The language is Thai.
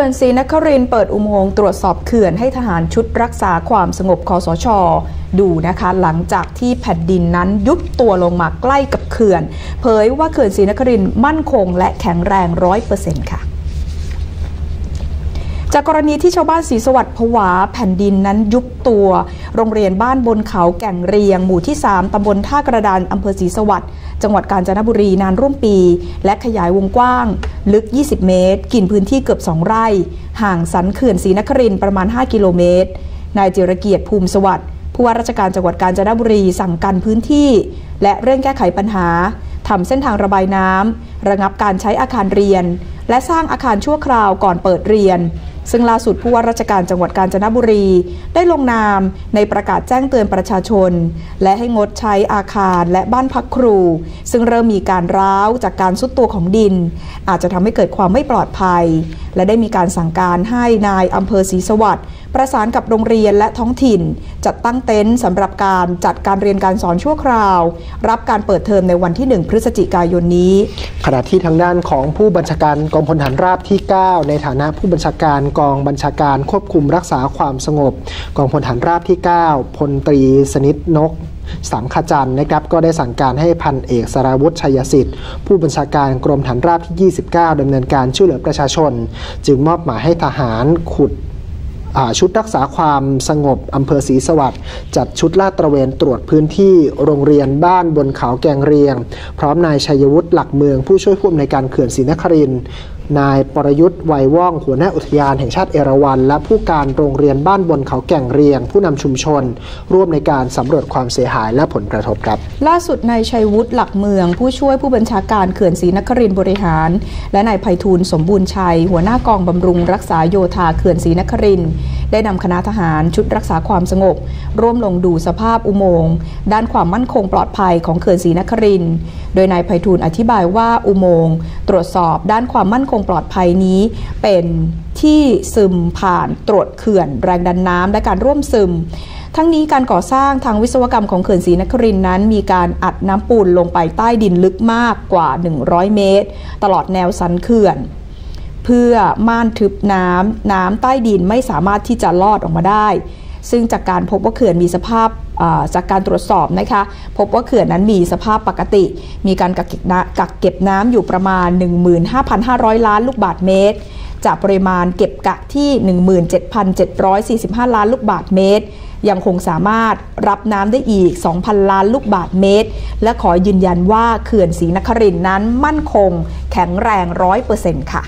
ขื่อนศรีนครินเปิดอุโมงค์ตรวจสอบเขื่อนให้ทหารชุดรักษาความสงบคอสช ดูนะคะ หลังจากที่แผ่นดินนั้นยุบตัวลงมาใกล้กับเขื่อน เผยว่าเขื่อนศรีนครินมั่นคงและแข็งแรงร้อยเปอร์เซ็นต์ค่ะ จากกรณีที่ชาวบ้านศรีสวัสดิ์ผวาแผ่นดินนั้นยุบตัว โรงเรียนบ้านบนเขาแก่งเรียง หมู่ที่ 3ตำบลท่ากระดานอำเภอศรีสวัสดิ์จังหวัดกาญจนบุรีนานร่วมปี และขยายวงกว้าง ลึก 20 เมตร กินพื้นที่เกือบ 2 ไร่ ห่างสันเขื่อนศรีนครินประมาณ 5 กิโลเมตร นายจิรเกียรติภูมิสวัสดิ์ผู้ว่าราชการจังหวัดกาญจนบุรีสั่งกันพื้นที่ และเร่งแก้ไขปัญหาทำเส้นทางระบายน้ำระงับการใช้อาคารเรียน และสร้างอาคารชั่วคราวก่อนเปิดเรียน ซึ่งล่าสุดผู้ว่าราชการจังหวัดกาญจนบุรี ได้ลงนามในประกาศแจ้งเตือนประชาชน และให้งดใช้อาคารและบ้านพักครู ซึ่งเริ่มมีการร้าวจากการสุดตัวของดิน อาจจะทำให้เกิดความไม่ปลอดภัย และได้มีการสั่งการให้นายอำเภอศรีสวัสดิ์ประสานกับโรงเรียนและท้องถิ่น จัดตั้งเต็นท์สำหรับการจัดการเรียนการสอนชั่วคราว รับการเปิดเทอมในวันที่ 1 พฤศจิกายนนี้ ขณะที่ทางด้านของผู้บัญชาการกองพลฐานราบที่ 9 ในฐานะผู้บัญชาการกองบัญชาการควบคุมรักษาความสงบ กองพลฐานราบที่ 9พลตรีสนิทนกสังขจันทร์นะครับก็ได้สั่งการให้พันเอกสราวุฒิชัยสิทธิ์ ผู้บัญชาการกรมฐานราบที่ 29ดำเนินการช่วยเหลือประชาชน จึงมอบหมายให้ทหารขุด ชุดรักษาความสงบอำเภอศรีสวัสดิ์จัดชุดลาดตระเวนตรวจพื้นที่โรงเรียนบ้านบนเขาแกงเรียง พร้อมนายชัยวุฒิหลักเมืองผู้ช่วยผู้อำนวยการเขื่อนศรีนครินทร์ นายปรยุทธ์ไวยว่องหัวหน้าอุทยานแห่งชาติเอราวัณและผู้การโรงเรียนบ้านบนเขาแก่งเรียง ผู้นำชุมชน ร่วมในการสำรวจความเสียหายและผลกระทบครับ ล่าสุดนายชัยวุฒิหลักเมือง ผู้ช่วยผู้บัญชาการเขื่อนศรีนครินทร์บริหาร และนายไพฑูรย์สมบูรณ์ชัย หัวหน้ากองบำรุงรักษาโยธาเขื่อนศรีนครินทร์ได้นำคณะทหารชุดรักษาความสงบ ร่วมลงดูสภาพอุโมงค์ด้านความมั่นคงปลอดภัยของเขื่อนศรีนครินทร์โดยนายไพฑูรย์อธิบายว่าอุโมงค์ตรวจสอบด้านความมั่นคงปลอดภัยนี้ เป็นที่ซึมผ่านตรวจเขื่อนแรงดันน้ำและการร่วมซึม ทั้งนี้การก่อสร้างทางวิศวกรรมของเขื่อนศรีนครินนั้น มีการอัดน้ำปูนลงไปใต้ดินลึกมากกว่า 100 เมตร ตลอดแนวสันเขื่อน เพื่อม่านทึบน้ำน้ำใต้ดินไม่สามารถที่จะลอดออกมาได้ ซึ่งจากการพบว่าเขื่อนมีสภาพ จากการตรวจสอบนะคะพบว่าเขื่อนนั้นมีสภาพปกติ มีการกักเก็บน้ำกักเก็บน้ำอยู่ประมาณ 15,500 ล้านลูกบาทเมตร จากปริมาณเก็บกักที่ 17,745 ล้านลูกบาทเมตร ยังคงสามารถรับน้ำได้อีก 2,000 ล้านลูกบาทเมตร และขอยืนยันว่าเขื่อนศรีนครินทร์นั้นมั่นคงแข็งแรงร้อยเปอร์เซ็นต์ค่ะ